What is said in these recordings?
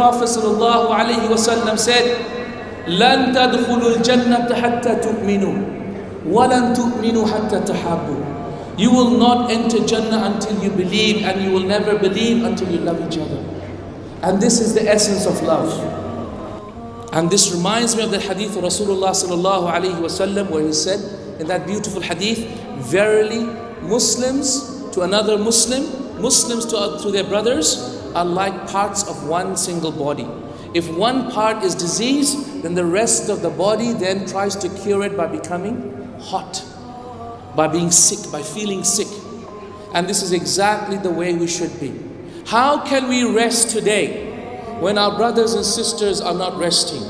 Prophet sallallahu alaihi wasallam said, لن تدخلوا الجنة حتى تؤمنوا ولن تؤمنوا حتى تحابوا You will not enter Jannah until you believe and you will never believe until you love each other. And this is the essence of love. And this reminds me of the hadith of Rasulullah sallallahu alaihi wasallam where he said in that beautiful hadith, verily Muslims to another Muslim, Muslims to, to their brothers are like parts of one single body. If one part is diseased, then the rest of the body then tries to cure it by becoming hot, by being sick, by feeling sick. And this is exactly the way we should be. How can we rest today when our brothers and sisters are not resting?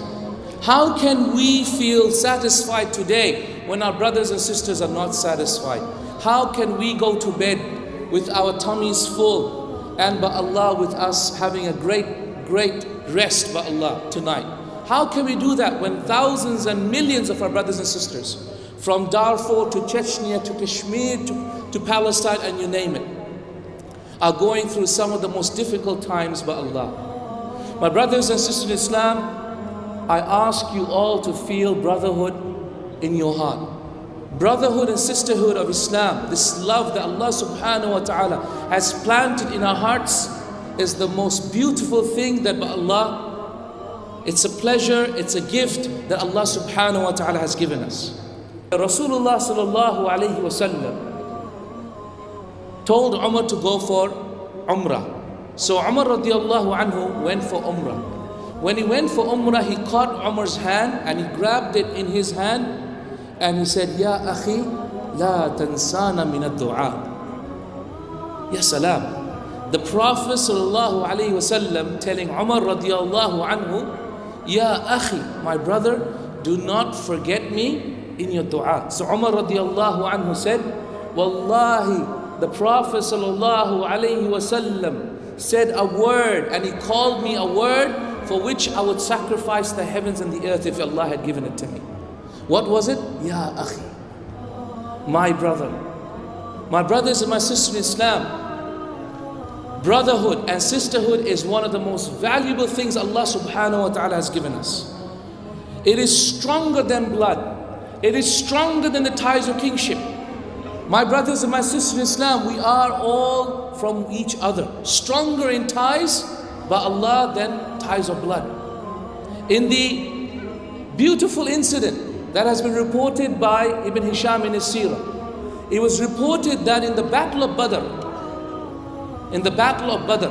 How can we feel satisfied today when our brothers and sisters are not satisfied? How can we go to bed with our tummies full and by Allah with us having a great, great rest by Allah tonight? How can we do that when thousands and millions of our brothers and sisters from Darfur to Chechnya to Kashmir to, to Palestine and you name it are going through some of the most difficult times by Allah? My brothers and sisters in Islam, I ask you all to feel brotherhood in your heart. Brotherhood and sisterhood of Islam, this love that Allah subhanahu wa ta'ala has planted in our hearts is the most beautiful thing that Allah, it's a pleasure, it's a gift that Allah subhanahu wa ta'ala has given us. Rasulullah sallallahu alayhi wa sallam told Umar to go for Umrah. So Umar radiallahu anhu went for Umrah. When he went for Umrah, he caught Umar's hand and he grabbed it in his hand and he said, Ya akhi, la tansana min ad-du'a. Ya salam. The Prophet sallallahu alayhi wasallam telling Umar radiallahu anhu, Ya akhi, my brother, do not forget me in your dua. So Umar radiallahu anhu said, Wallahi, the Prophet sallallahu alayhi wasallam said a word and he called me a word for which I would sacrifice the heavens and the earth if Allah had given it to me. What was it? Ya akhi, my brother. My brothers and my sisters in Islam, brotherhood and sisterhood is one of the most valuable things Allah subhanahu wa ta'ala has given us. It is stronger than blood. It is stronger than the ties of kingship. My brothers and my sisters in Islam, we are all from each other. Stronger in ties by Allah than ties of blood. In the beautiful incident that has been reported by Ibn Hisham in his seerah, it was reported that in the Battle of Badr, in the Battle of Badr,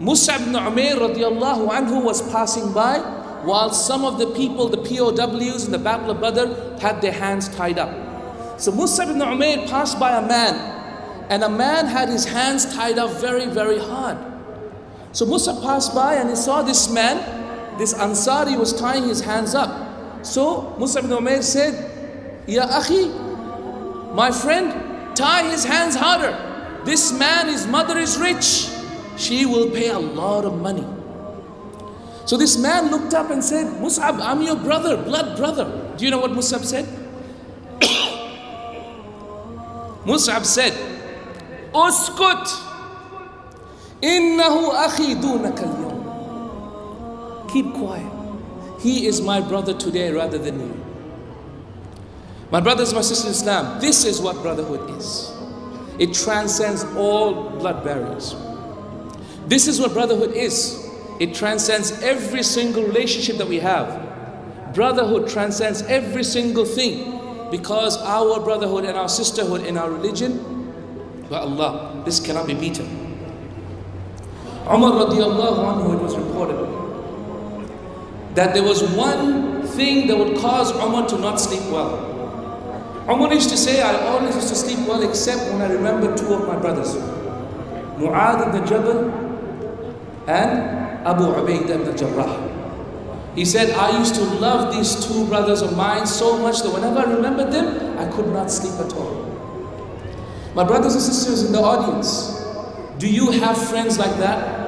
Mus'ab ibn Umair radiallahu anhu was passing by while some of the people, the POWs in the Battle of Badr, had their hands tied up. So Mus'ab ibn Umair passed by a man, and a man had his hands tied up very, very hard. So Mus'ab passed by and he saw this man, this Ansari was tying his hands up. So Mus'ab ibn Umair said, Ya akhi, my friend, tie his hands harder. This man, his mother is rich. She will pay a lot of money. So this man looked up and said, Mus'ab, I'm your brother, blood brother. Do you know what Mus'ab said? Mus'ab said, Uskut, innahu akhi dunaka Keep quiet. He is my brother today rather than you. My brothers, my sisters in Islam, this is what brotherhood is. It transcends all blood barriers. This is what brotherhood is. It transcends every single relationship that we have. Brotherhood transcends every single thing because our brotherhood and our sisterhood in our religion, by Allah, this cannot be beaten. Umar radiallahu anhu, it was reported that there was one thing that would cause Umar to not sleep well. Umar used to say, I always used to sleep well except when I remember two of my brothers, Mu'adh ibn Jabal and Abu Ubaidah ibn Jarrah. He said, I used to love these two brothers of mine so much that whenever I remembered them, I could not sleep at all. My brothers and sisters in the audience, do you have friends like that?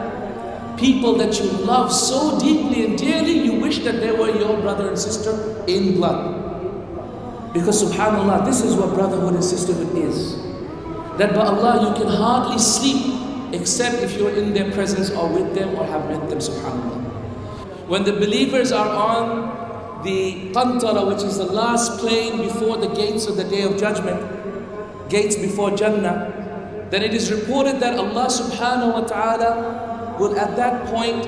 People that you love so deeply and dearly, you wish that they were your brother and sister in blood. Because subhanAllah, this is what brotherhood and sisterhood is. That by Allah you can hardly sleep except if you're in their presence or with them or have met them, subhanAllah. When the believers are on the Qantara, which is the last plane before the gates of the Day of Judgment, gates before Jannah, then it is reported that Allah subhanahu wa ta'ala will at that point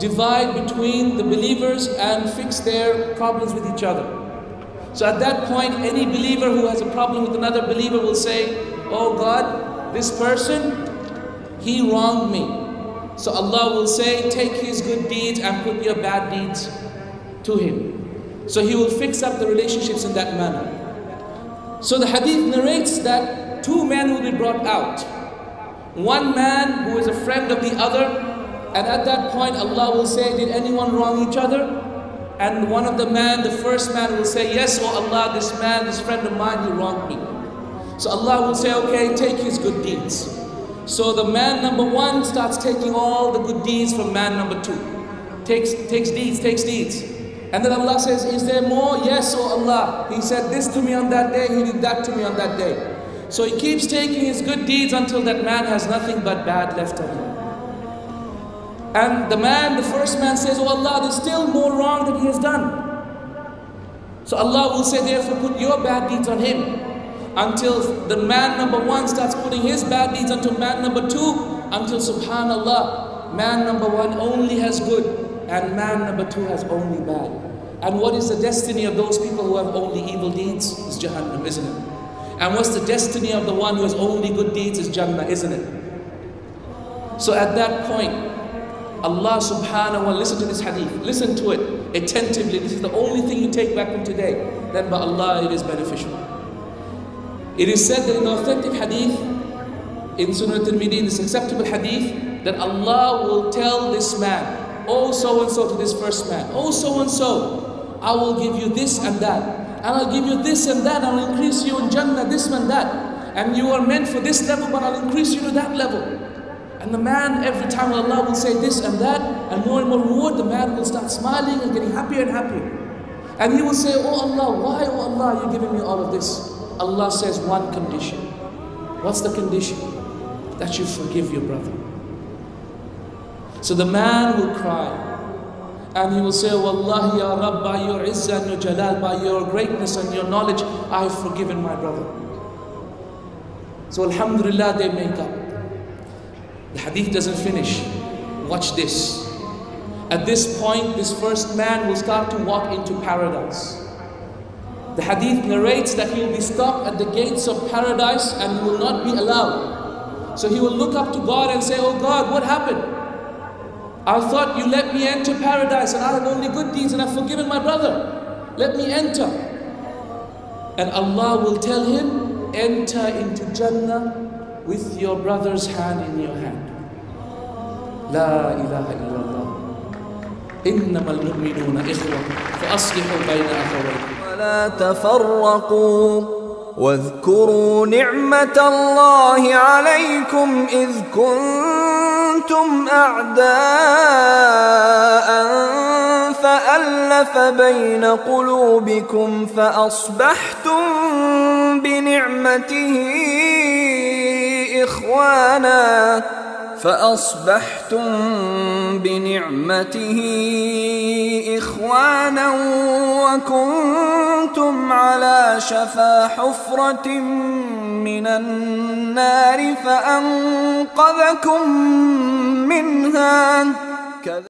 divide between the believers and fix their problems with each other. So at that point, any believer who has a problem with another believer will say, Oh God, this person, he wronged me. So Allah will say, Take his good deeds and put your bad deeds to him. So he will fix up the relationships in that manner. So the hadith narrates that two men will be brought out. One man who is a friend of the other, and at that point Allah will say, Did anyone wrong each other? And one of the man, the first man will say, Yes, oh Allah, this man, this friend of mine, he wronged me. So Allah will say, Okay, take his good deeds. So the man number one starts taking all the good deeds from man number two. Takes, takes deeds, takes deeds. And then Allah says, Is there more? Yes, oh Allah. He said this to me on that day, He did that to me on that day. So he keeps taking his good deeds until that man has nothing but bad left of him. And the man, the first man says, Oh Allah, there's still more wrong that he has done. So Allah will say, therefore put your bad deeds on him. Until the man number one starts putting his bad deeds onto man number two, until subhanallah, man number one only has good and man number two has only bad. And what is the destiny of those people who have only evil deeds? Is Jahannam, isn't it? And what's the destiny of the one who has only good deeds? Is Jannah, isn't it? So at that point, Allah subhanahu wa listen to this hadith, listen to it attentively. This is the only thing you take back from today. Then by Allah it is beneficial. It is said that in the authentic hadith, in Sunan al-Tirmidhi, in this acceptable hadith, that Allah will tell this man, oh so and so to this first man, oh so and so, I will give you this and that, and I'll give you this and that, I'll increase you in Jannah, this and that, and you are meant for this level, but I'll increase you to that level. And the man, every time Allah will say this and that, and more and more reward, the man will start smiling and getting happier and happier. And he will say, Oh Allah, why, oh Allah, you're you giving me all of this? Allah says one condition. What's the condition? That you forgive your brother. So the man will cry. And he will say, Wallahi ya Rabb, by your izzah and your jalal, by your greatness and your knowledge, I have forgiven my brother. So Alhamdulillah, they make up. The hadith doesn't finish. Watch this. At this point, this first man will start to walk into paradise. The hadith narrates that he will be stopped at the gates of paradise and he will not be allowed. So he will look up to God and say, Oh God, what happened? I thought you let me enter paradise and I have only good deeds and I've forgiven my brother. Let me enter. And Allah will tell him, Enter into Jannah with your brother's hand in your hand. لا إله إلا الله إنما المؤمنون إخوة فأصلحوا بين أخويكم ولا تفرقوا واذكروا نعمة الله عليكم إذ كنتم أعداء فألف بين قلوبكم فأصبحتم بنعمته إخوانا فأصبحتم بنعمته إخوانا وكنتم على شفا حفرة من النار فأنقذكم منها